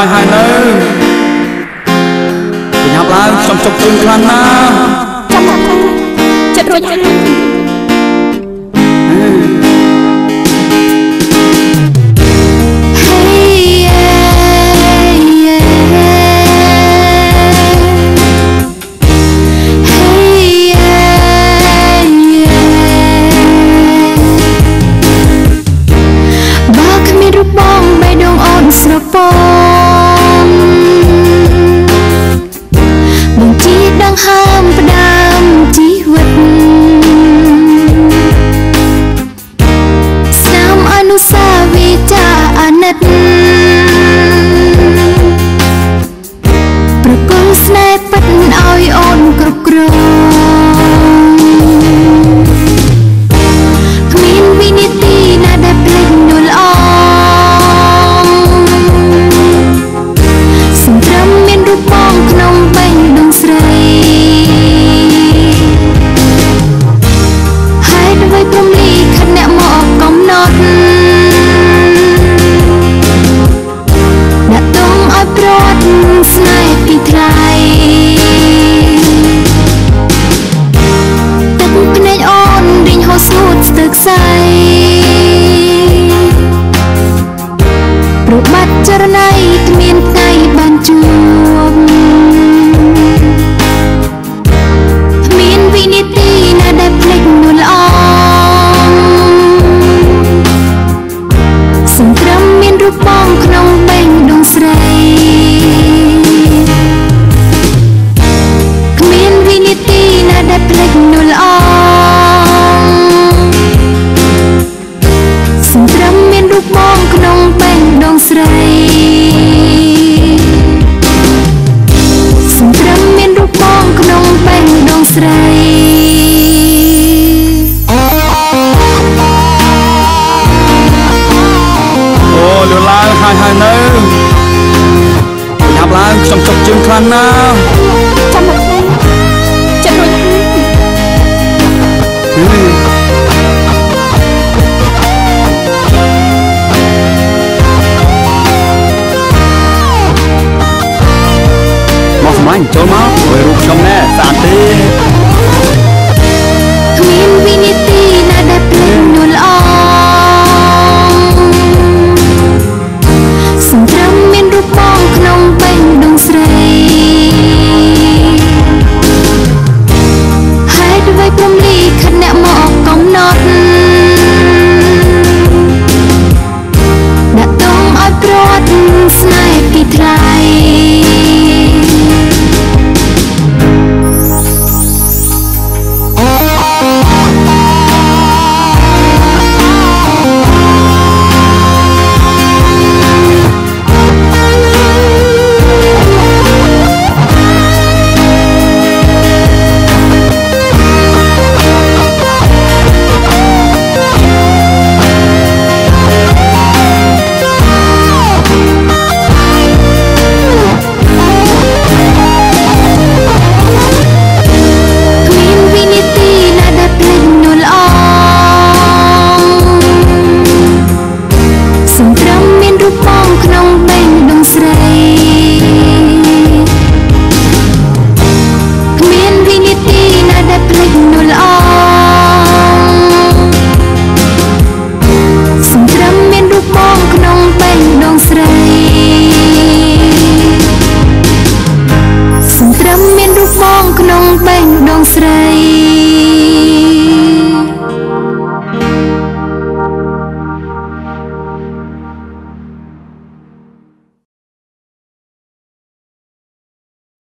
ហើយហើយនៅញ៉ាំឡើងខ្ញុំចុកជើងខ្លាំងណាស់ នុស្សាវរីយ៍ចាអាណិតប្រគល់ស្នេហ៍ពិតឲ្យអូនគ្រប់គ្រង pomknął បានណាចាំមកខ្ញុំចិត្តរួចហើយមកសម្លាញ់ចូលមក